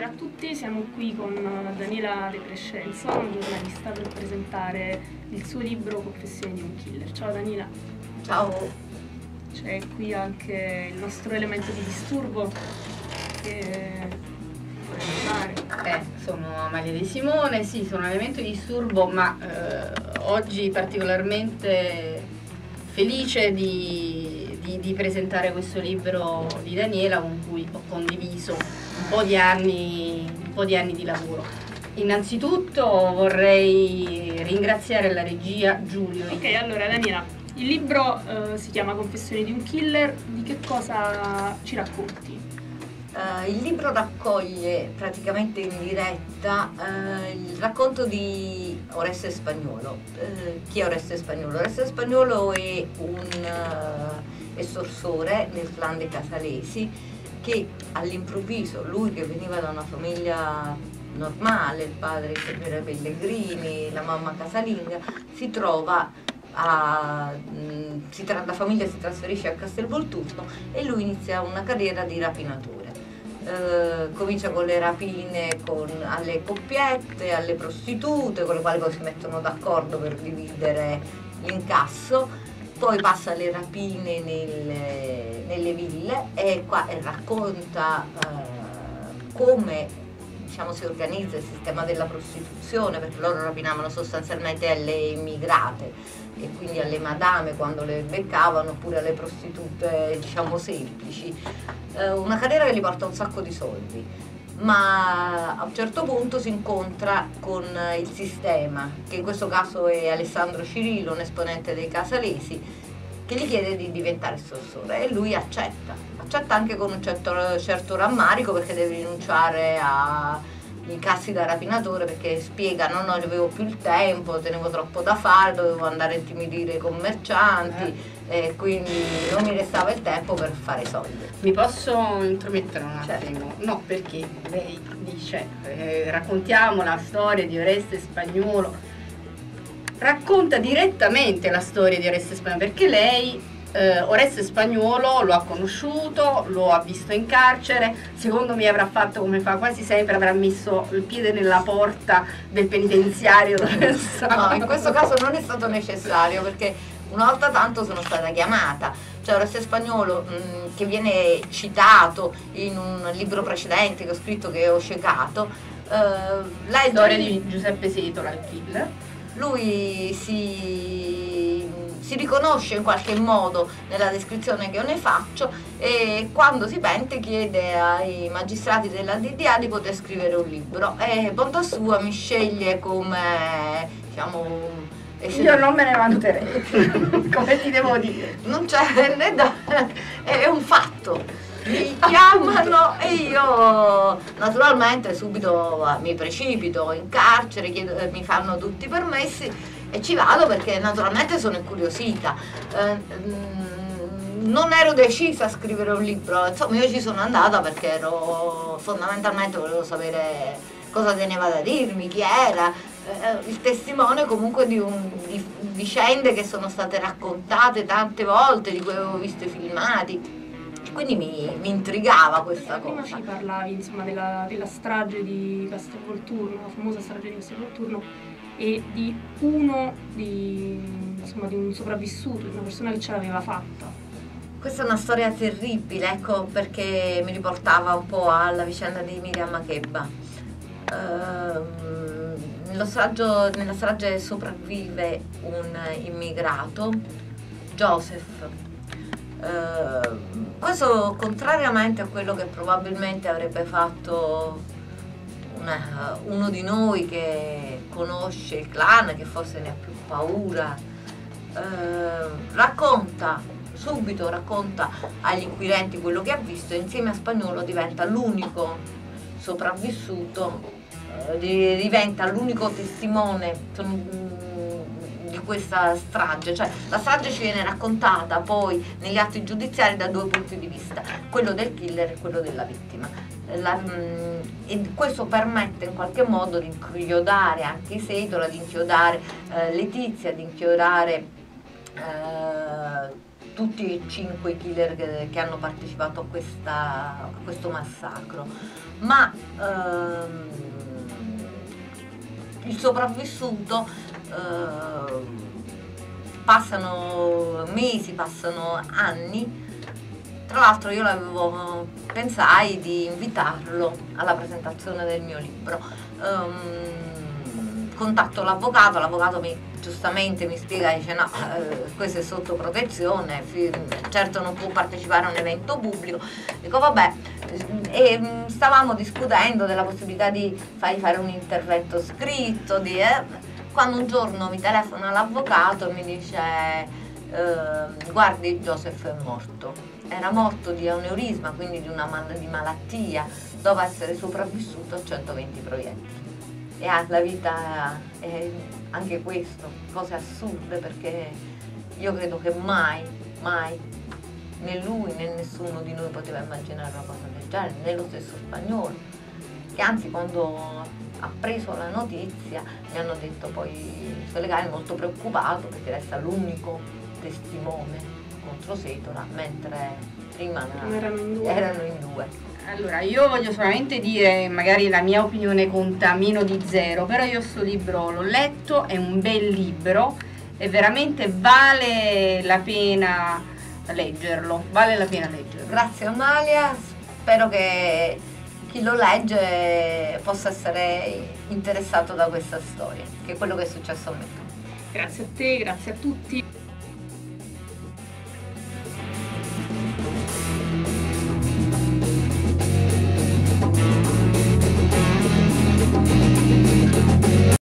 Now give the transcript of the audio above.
Buonasera a tutti, siamo qui con Daniela De Crescenzo, giornalista, per presentare il suo libro Confessioni di un killer. Ciao Daniela. Ciao. C'è qui anche il nostro elemento di disturbo che eh, sono Amalia Di Simone, sì, sono un elemento di disturbo, ma eh, oggi particolarmente felice di, di, di, presentare questo libro di Daniela con cui ho condiviso un po' di anni, po di, anni di lavoro. Innanzitutto vorrei ringraziare la regia Giulio. Ok, allora Daniela, il libro eh, si chiama Confessioni di un killer, di che cosa ci racconti? Uh, il libro raccoglie praticamente in diretta uh, il racconto di Oreste Spagnolo. Uh, chi è Oreste Spagnolo? Oreste Spagnolo è un estorsore nel clan dei Casalesi che all'improvviso, lui che veniva da una famiglia normale, il padre infermiere Pellegrini, la mamma casalinga, si trova a, si tra, la famiglia si trasferisce a Castelvolturno e lui inizia una carriera di rapinatore. Eh, comincia con le rapine con, alle coppiette, alle prostitute, con le quali poi si mettono d'accordo per dividere l'incasso, poi passa alle rapine nelle, nelle ville e, qua, e racconta eh, come diciamo, si organizza il sistema della prostituzione, perché loro rapinavano sostanzialmente alle immigrate e quindi alle madame quando le beccavano oppure alle prostitute diciamo semplici. Eh, una carriera che gli porta un sacco di soldi, ma a un certo punto si incontra con il sistema, che in questo caso è Alessandro Cirillo, un esponente dei Casalesi, che gli chiede di diventare sorsore e lui accetta, accetta anche con un certo, certo rammarico perché deve rinunciare a incassi da rapinatore perché spiega no non avevo più il tempo, tenevo troppo da fare, dovevo andare a intimidire i commercianti eh. e quindi non mi restava il tempo per fare soldi. Mi posso intromettere un attimo? Certo. No, perché lei dice eh, raccontiamo la storia di Oreste Spagnolo racconta direttamente la storia di Oreste Spagnolo perché lei eh, Oreste Spagnuolo lo ha conosciuto, lo ha visto in carcere, secondo me avrà fatto come fa quasi sempre, avrà messo il piede nella porta del penitenziario. no, in questo caso non è stato necessario perché una volta tanto sono stata chiamata. Cioè Oreste Spagnolo mh, mm, che viene citato in un libro precedente che ho scritto che ho ciecato. Eh, la storia di Giuseppe Setola, il killer. Lui si si riconosce in qualche modo nella descrizione che io ne faccio e quando si pente chiede ai magistrati della DDA di poter scrivere un libro e bontà sua mi sceglie come diciamo io non me ne vanterei, come ti devo dire? Non c'è né da... è un fatto. Mi chiamano e io naturalmente subito mi precipito in carcere, chiedo, mi fanno tutti i permessi e ci vado perché naturalmente sono incuriosita. Eh, mm, non ero decisa a scrivere un libro, insomma io ci sono andata perché ero fondamentalmente volevo sapere cosa teneva da dirmi, chi era, eh, il testimone comunque di, un, di, vicende che sono state raccontate tante volte, di cui avevo visto i filmati. Quindi mi, mi intrigava questa eh, cosa. Prima ci parlavi insomma, della, della strage di Castelvolturno, la famosa strage di Castelvolturno e di uno di, insomma, di un sopravvissuto, di una persona che ce l'aveva fatta. Questa è una storia terribile, ecco perché mi riportava un po' alla vicenda di Miriam Makeba. Saggio, nella strage sopravvive un immigrato, Joseph. Uh, questo contrariamente a quello che probabilmente avrebbe fatto una, uno di noi che conosce il clan, che forse ne ha più paura, eh, racconta subito racconta agli inquirenti quello che ha visto e insieme a Spagnolo diventa l'unico sopravvissuto, eh, diventa l'unico testimone mm, di questa strage, cioè la strage ci viene raccontata poi negli atti giudiziari da due punti di vista, quello del killer e quello della vittima. La, mm, e questo permette in qualche modo di inchiodare anche Setola, di inchiodare eh, Letizia, di inchiodare eh, tutti e cinque i killer che, che hanno partecipato a, questa, a, questo massacro, ma ehm, il sopravvissuto eh, passano mesi, passano anni. Tra l'altro io l'avevo, pensai di invitarlo alla presentazione del mio libro. Um, contatto l'avvocato, l'avvocato mi giustamente mi spiega, dice no, eh, questo è sotto protezione, certo non può partecipare a un evento pubblico. Dico vabbè, e mm, stavamo discutendo della possibilità di fargli fare un intervento scritto, di, eh, quando un giorno mi telefona l'avvocato e mi dice eh, guardi Joseph è morto, era morto di aneurisma, quindi di una mal- di malattia, doveva essere sopravvissuto a 120 proiettili. E ah, la vita è anche questo, cose assurde perché io credo che mai, mai, né lui né nessuno di noi poteva immaginare una cosa del genere, né lo stesso spagnolo, che anzi quando ha preso la notizia mi hanno detto poi il suo legale è molto preoccupato perché resta l'unico testimone contro Setola, mentre prima erano in due. Erano in due. Allora, io voglio solamente dire, magari la mia opinione conta meno di zero, però io questo libro l'ho letto, è un bel libro e veramente vale la pena leggerlo, vale la pena leggerlo. Grazie Amalia, spero che chi lo legge possa essere interessato da questa storia, che è quello che è successo a me. Grazie a te, grazie a tutti.